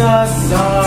Jesus.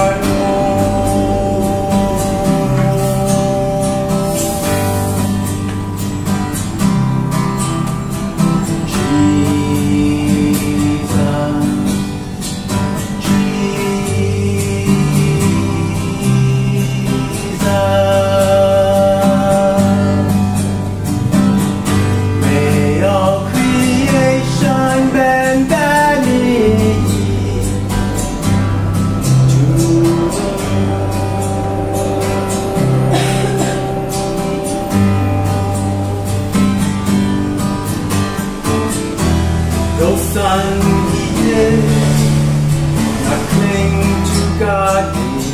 though sun heated, I cling to God.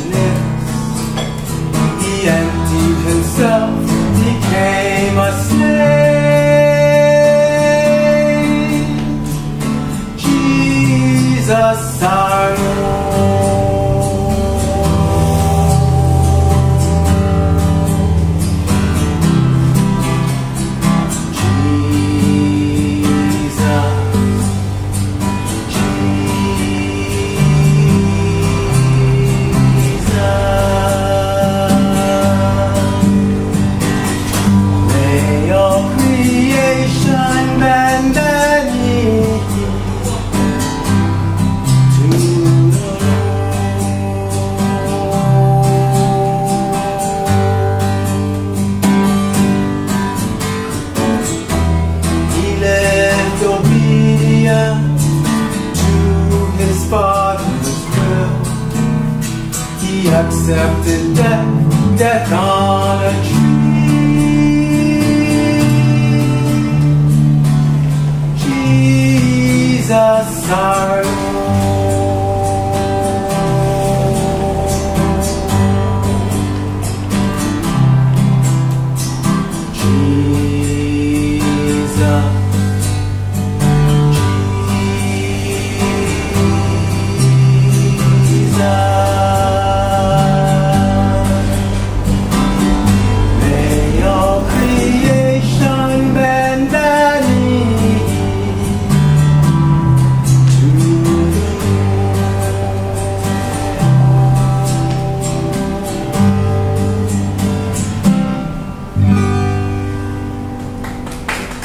He accepted death, death on a tree. Jesus, our